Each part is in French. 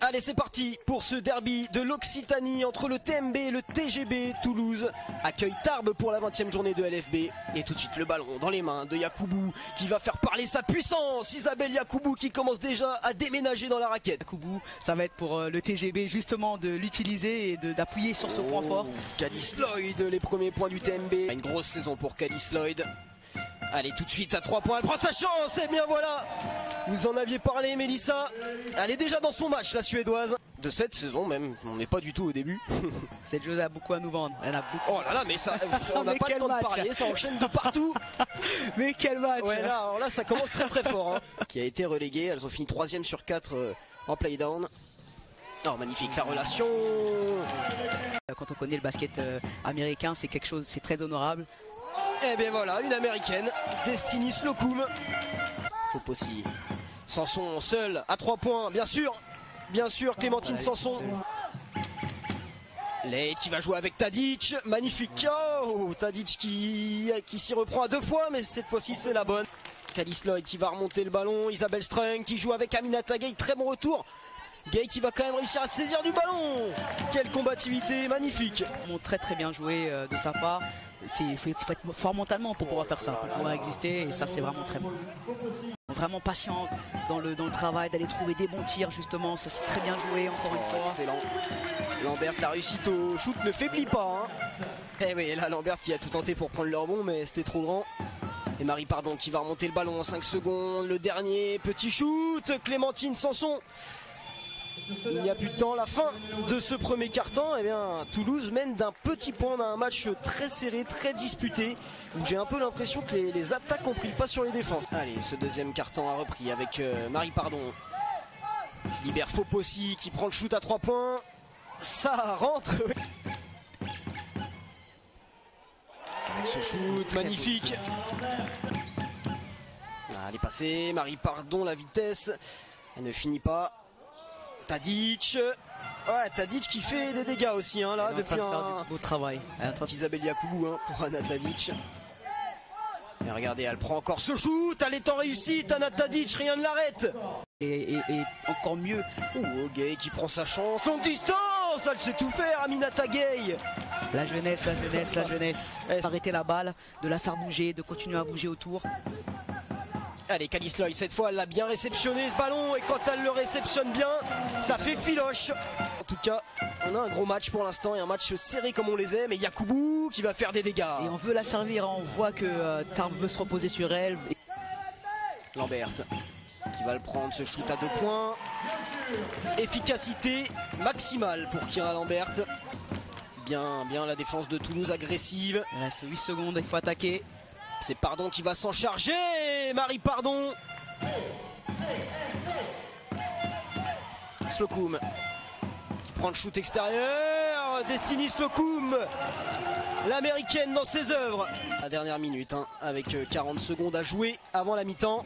Allez, c'est parti pour ce derby de l'Occitanie entre le TMB et le TGB. Toulouse accueille Tarbes pour la 20e journée de LFB. Et tout de suite le ballon dans les mains de Yakoubou qui va faire parler sa puissance. Isabelle Yakoubou qui commence déjà à déménager dans la raquette. Yakoubou, ça va être pour euh, le TGB justement de l'utiliser et d'appuyer sur ce point fort. Calis Lloyd, les premiers points du TMB. Une grosse saison pour Calis Lloyd. Allez, tout de suite à 3 points, elle prend sa chance, et bien voilà Vous en aviez parlé, Mélissa. Elle est déjà dans son match, la Suédoise. De cette saison même, on n'est pas du tout au début. Cette joueuse a beaucoup à nous vendre. Elle a beaucoup... Oh là là, mais ça, on n'a pas le temps de parler, ça enchaîne de partout. mais quel match Ouais, là, alors là, ça commence très très fort. Hein. Qui a été relégué, elles ont fini 3 sur 4 euh, en playdown. Oh, magnifique la relation Quand on connaît le basket euh, américain, c'est quelque chose, c'est très honorable. Et eh bien voilà, une américaine, Destiny Slocum. Faut aussi. Sanson seul à 3 points, bien sûr. Bien sûr, Clémentine Sanson. Lay qui va jouer avec Tadic, magnifique. Oh, Tadic qui, qui s'y reprend à deux fois, mais cette fois-ci c'est la bonne. Calis Lloyd qui va remonter le ballon, Isabelle Strung qui joue avec Aminata Gay, très bon retour. Gay qui va quand même réussir à saisir du ballon. Quelle combativité, magnifique. Très très bien joué euh, de sa part. Il faut, être fort mentalement pour pouvoir faire ça, pour pouvoir exister. Et ça, c'est vraiment très bon. Vraiment patient dans le, dans le travail, d'aller trouver des bons tirs, justement. Ça, c'est très bien joué, encore une fois. Excellent. Lambert, la réussite au shoot ne faiblit pas. Hein. Eh oui, là, Lambert qui a tout tenté pour prendre le rebond, mais c'était trop grand. Et Marie Pardon qui va remonter le ballon en 5 secondes. Le dernier petit shoot. Clémentine Sanson il n'y a plus de temps. La fin de ce premier carton, eh bien, Toulouse mène d'un petit point dans un match très serré, très disputé, j'ai un peu l'impression que les, attaques ont pris le pas sur les défenses. Allez, ce deuxième carton a repris avec euh, Marie Pardon. Qui libère Fopossi, qui prend le shoot à 3 points. Ça rentre. Ce shoot magnifique. Ah, elle est passée, Marie Pardon, la vitesse. Elle ne finit pas. Tadic. Ouais, Tadic qui fait des dégâts aussi, hein, là, depuis un. beau travail. Isabelle hein, pour Anna Tadic. Et regardez, elle prend encore ce shoot, elle est en réussite, Anna Tadic, rien ne l'arrête. Et, encore mieux. Oh, Gay qui prend sa chance, longue distance, elle sait tout faire, Aminata Gay. La jeunesse, la jeunesse, la jeunesse. Arrêter la balle, de la faire bouger, de continuer à bouger autour. Allez, Calisloy, cette fois, elle l'a bien réceptionné ce ballon. Et quand elle le réceptionne bien, ça fait filoche. En tout cas, on a un gros match pour l'instant et un match serré comme on les aime. Et Yakoubou qui va faire des dégâts. Et on veut la servir. Hein. On voit que euh, veut se reposer sur elle. Lambert qui va le prendre, ce shoot à deux points. Efficacité maximale pour Kira Lambert. Bien, bien la défense de Toulouse agressive. Il reste 8 secondes, il faut attaquer. C'est Pardon qui va s'en charger. Marie Pardon. Slocum qui prend le shoot extérieur. Destiny Slocum. L'américaine dans ses œuvres. La dernière minute hein, avec 40 euh, secondes à jouer avant la mi-temps.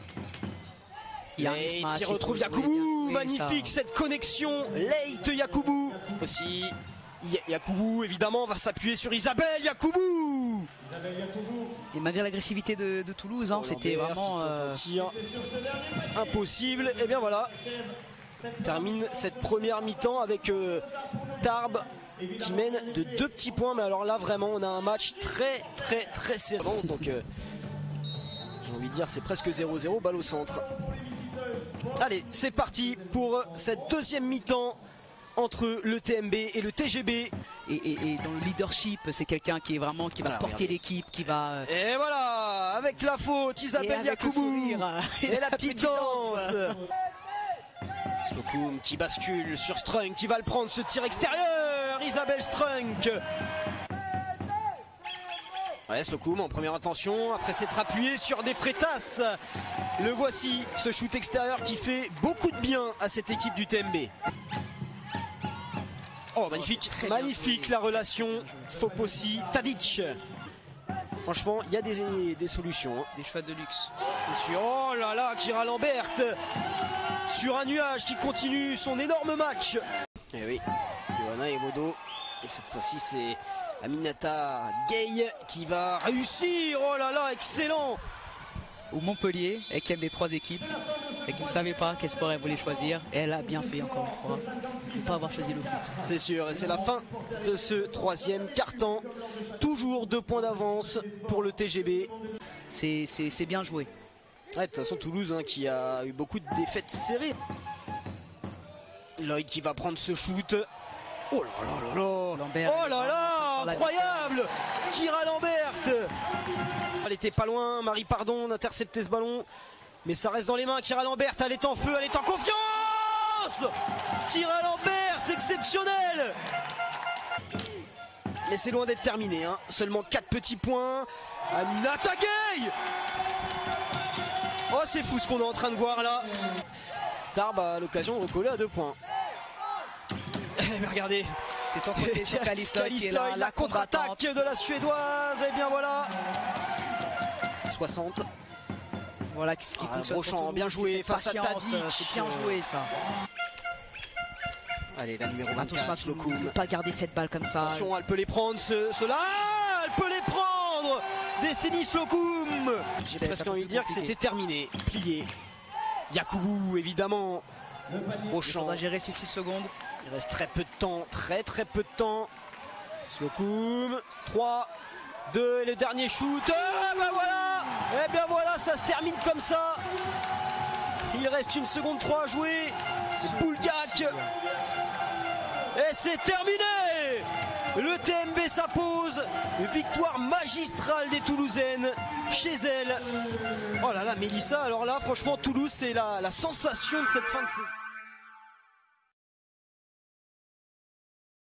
Late qui retrouve Yakoubou. Magnifique cette connexion. Late Yakoubou. Aussi Yakoubou évidemment va s'appuyer sur Isabelle Yakoubou. Et malgré l'agressivité de, Toulouse, hein, c'était vraiment euh, impossible. Et bien voilà, termine cette première mi-temps avec euh, Tarbes qui mène de deux petits points. Mais alors là vraiment, on a un match très très très serré. Donc euh, j'ai envie de dire c'est presque 0-0, balle au centre. Allez, c'est parti pour cette deuxième mi-temps entre le TMB et le TGB. Et, dans le leadership, c'est quelqu'un qui est vraiment qui va porter l'équipe, qui va. Euh, et voilà, avec la faute, Isabelle Yakoubou et, la petite danse. Slocum qui bascule sur Strunk, qui va le prendre ce tir extérieur. Isabelle Strunk. Ouais, Slocum en première intention, après s'être appuyé sur des frétasses. Le voici, ce shoot extérieur qui fait beaucoup de bien à cette équipe du TMB. Oh, magnifique, magnifique la relation Fopossi-Tadic. Franchement, il y a des, solutions. Hein. Des choix de luxe. C'est sûr. Oh là là, Kira Lambert sur un nuage qui continue son énorme match. Et eh oui, Johanna et Modo. Et cette fois-ci, c'est Aminata Gay qui va réussir. Oh là là, excellent. Au Montpellier, avec les trois équipes. Et qui ne savait pas quel sport elle voulait choisir. Et elle a bien fait encore une fois de ne pas avoir choisi le foot. C'est sûr, et c'est la fin de ce troisième carton. Toujours deux points d'avance pour le TGB. C'est bien joué. Ouais, de toute façon, Toulouse hein, qui a eu beaucoup de défaites serrées. Lloyd qui va prendre ce shoot. Oh là là là là Lambert, Oh là là Incroyable Kira Lambert Elle était pas loin, Marie Pardon d'intercepter ce ballon. Mais ça reste dans les mains, Kira Lambert, elle est en feu, elle est en confiance Kira Lambert, exceptionnel Mais c'est loin d'être terminé, hein. seulement 4 petits points. Amina Tagay Oh c'est fou ce qu'on est en train de voir là Tarbes a l'occasion de recoller à deux points. Eh ben, regardez, C'est sans côté sur Kalistoy qui est là, Kalistoy, la contre-attaque de la Suédoise, et bien voilà 60, Voilà ce qui Ah, fonctionne. Bien joué face à Tadic. euh, C'est bien joué ça. allez la numéro Attention 24, à ne pas garder cette balle comme ça. Attention, elle peut les prendre, ce, cela Elle peut les prendre Destiny Slocum J'ai presque envie de dire que c'était terminé, plié. Yakubu, évidemment. Il Brochant, faudra gérer ces 6 secondes. il reste très peu de temps, très très peu de temps. Slocum, 3, 2, et le dernier shoot. Eh ben voilà Eh bien voilà, ça se termine comme ça. Il reste une seconde 3 à jouer. Boulgak. Et c'est terminé Le TMB s'impose. Victoire magistrale des Toulousaines chez elle. Oh là là, Mélissa, alors là, franchement, Toulouse, c'est la sensation de cette fin de saison.